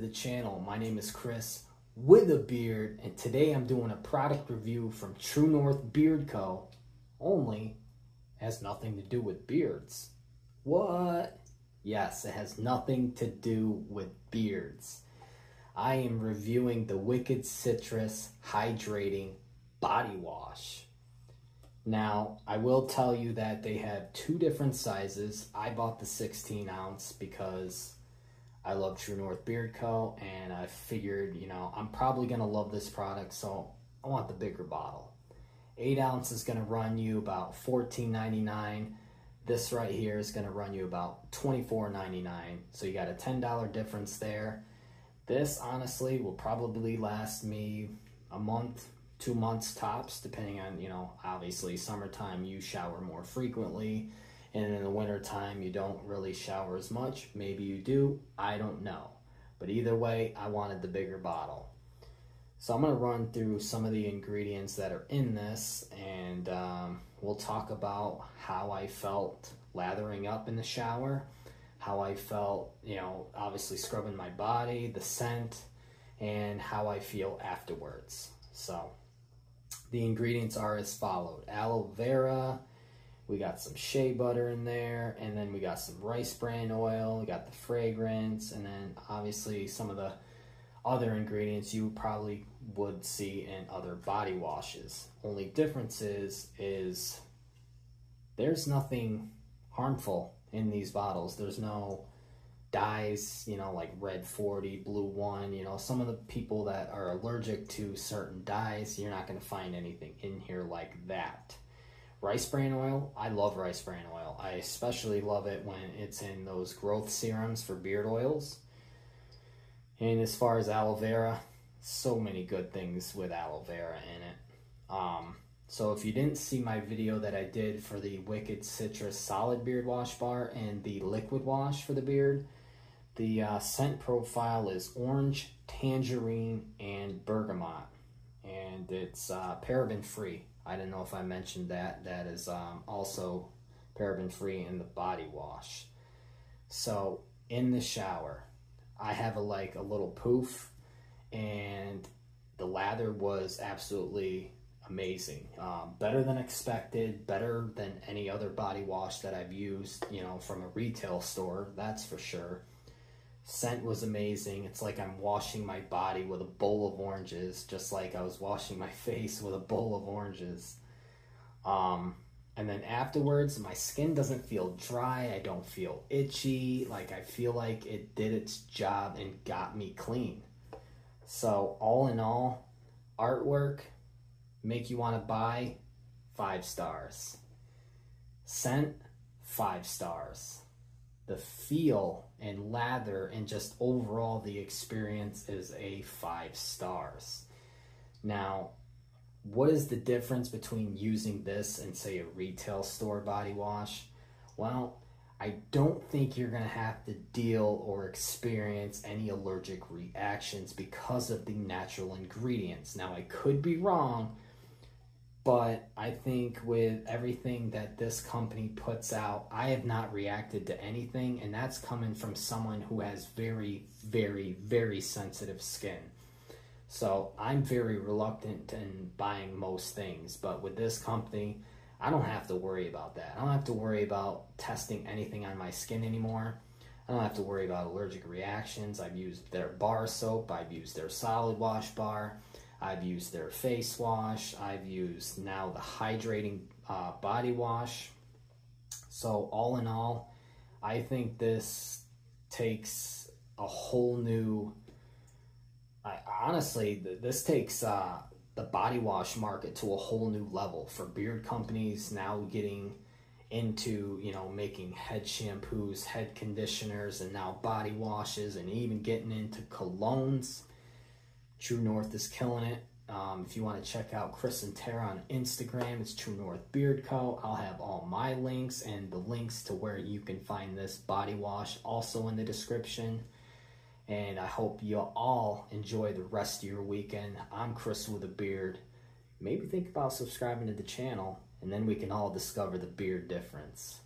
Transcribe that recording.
the channel. My name is Chris with a beard, and today I'm doing a product review from True North Beard Co. Only has nothing to do with beards. What? Yes, it has nothing to do with beards. I am reviewing the Wicked Citrus Hydrating Body Wash. Now, I will tell you that they have two different sizes. I bought the 16 ounce because I love True North Beard Co. And I figured, you know, I'm probably going to love this product, so I want the bigger bottle. 8 ounce is going to run you about $14.99. This right here is going to run you about $24.99. So you got a $10 difference there. This, honestly, will probably last me a month, two months tops, depending on, you know, obviously summertime you shower more frequently. And in the wintertime you don't really shower as much. Maybe you do. I don't know. But either way, I wanted the bigger bottle. So I'm going to run through some of the ingredients that are in this and um, we'll talk about how I felt lathering up in the shower, how I felt, you know, obviously scrubbing my body, the scent, and how I feel afterwards. So the ingredients are as followed. Aloe vera, we got some shea butter in there, and then we got some rice bran oil, we got the fragrance, and then obviously some of the other ingredients you probably would see in other body washes. Only difference is, is there's nothing harmful in these bottles. There's no dyes, you know, like red 40, blue 1, you know, some of the people that are allergic to certain dyes, you're not going to find anything in here like that. Rice bran oil, I love rice bran oil. I especially love it when it's in those growth serums for beard oils. And as far as aloe vera, so many good things with aloe vera in it. Um, so if you didn't see my video that I did for the Wicked Citrus Solid Beard Wash Bar and the Liquid Wash for the beard, the uh, scent profile is orange, tangerine, and bergamot. And it's uh, paraben free. I don't know if I mentioned that. That is um, also paraben free in the body wash. So in the shower, I have a like a little poof and the lather was absolutely amazing. Um, better than expected, better than any other body wash that I've used, you know, from a retail store, that's for sure. Scent was amazing. It's like I'm washing my body with a bowl of oranges, just like I was washing my face with a bowl of oranges. Um, and then afterwards, my skin doesn't feel dry. I don't feel itchy. Like I feel like it did its job and got me clean. So all in all, artwork, make you want to buy, five stars. Scent, five stars. The feel and lather and just overall the experience is a five stars. Now, what is the difference between using this and say a retail store body wash? Well, I don't think you're going to have to deal or experience any allergic reactions because of the natural ingredients. Now, I could be wrong, but I think with everything that this company puts out, I have not reacted to anything, and that's coming from someone who has very, very, very sensitive skin. So I'm very reluctant in buying most things, but with this company, I don't have to worry about that. I don't have to worry about testing anything on my skin anymore. I don't have to worry about allergic reactions. I've used their bar soap, I've used their solid wash bar. I've used their face wash. I've used now the hydrating uh, body wash. So all in all, I think this takes a whole new. I, honestly, this takes uh, the body wash market to a whole new level for beard companies now getting into you know making head shampoos, head conditioners, and now body washes, and even getting into colognes True North is killing it. Um, if you want to check out Chris and Tara on Instagram, it's True North Beard Co. I'll have all my links and the links to where you can find this body wash also in the description. And I hope you all enjoy the rest of your weekend. I'm Chris with a beard. Maybe think about subscribing to the channel, and then we can all discover the beard difference.